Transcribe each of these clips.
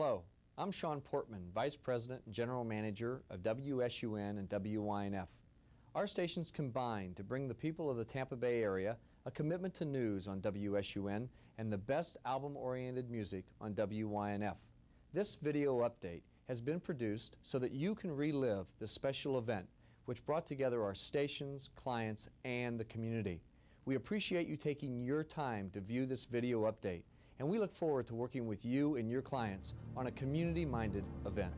Hello, I'm Shawn Portmann, Vice President and General Manager of WSUN and WYNF. Our stations combine to bring the people of the Tampa Bay area a commitment to news on WSUN and the best album-oriented music on WYNF. This video update has been produced so that you can relive this special event which brought together our stations, clients, and the community. We appreciate you taking your time to view this video update, and we look forward to working with you and your clients on a community-minded event.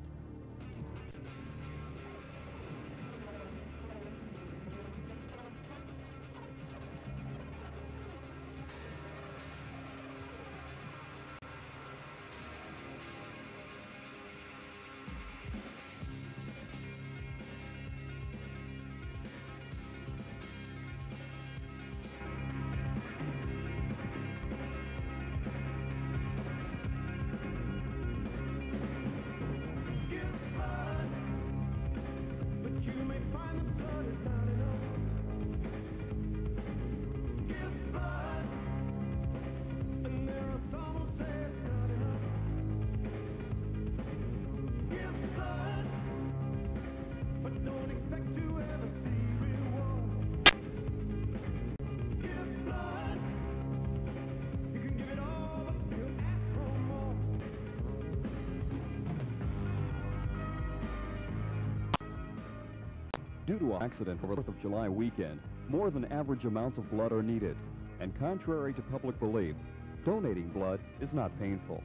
Due to an accident over the 4th of July weekend, more than average amounts of blood are needed. And contrary to public belief, donating blood is not painful.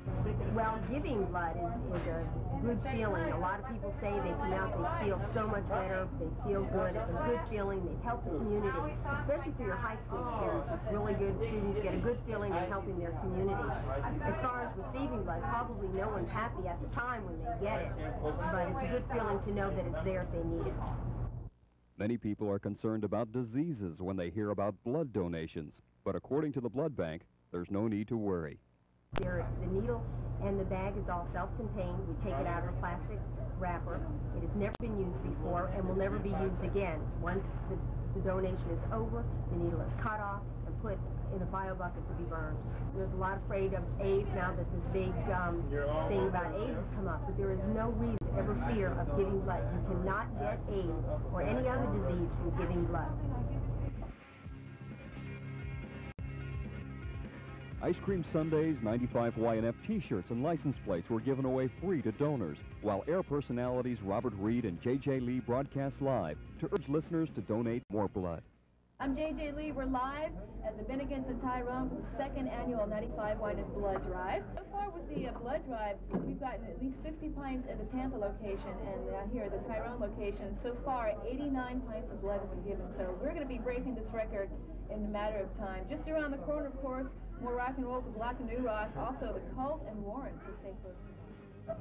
Well, giving blood is, is a good feeling. A lot of people say they come out, they feel so much better, they feel good. It's a good feeling. They help the community, especially for your high school students. It's really good. Students get a good feeling in helping their community. As far as receiving blood, probably no one's happy at the time when they get it, but it's a good feeling to know that it's there if they need it. Many people are concerned about diseases when they hear about blood donations. But according to the blood bank, there's no need to worry. There, the needle and the bag is all self-contained. We take it out of a plastic wrapper. It has never been used before and will never be used again. Once the, the donation is over, the needle is cut off and put in a bio bucket to be burned. There's a lot afraid of AIDS now that this big um, thing about AIDS has come up, but there is no reason to ever fear of giving blood. You cannot get AIDS or any other disease from giving blood. Ice Cream Sundaes, 95 YNF t-shirts and license plates were given away free to donors, while air personalities Robert Reed and J.J. Lee broadcast live to urge listeners to donate more blood. I'm JJ Lee. We're live at the Bennigan's in Tyrone for the second annual 95 YNF Blood Drive. So far with the uh, blood drive, we've gotten at least 60 pints at the Tampa location and uh, here at the Tyrone location. So far, 89 pints of blood have been given. So we're going to be breaking this record in a matter of time. Just around the corner, of course, more rock and roll with Black and New Rock. Also, the Cult and Warren. So stay close.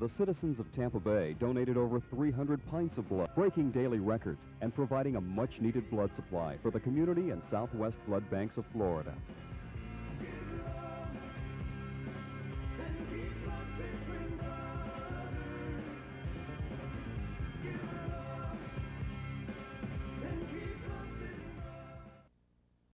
The citizens of Tampa Bay donated over 300 pints of blood, breaking daily records and providing a much-needed blood supply for the community and Southwest Blood Banks of Florida.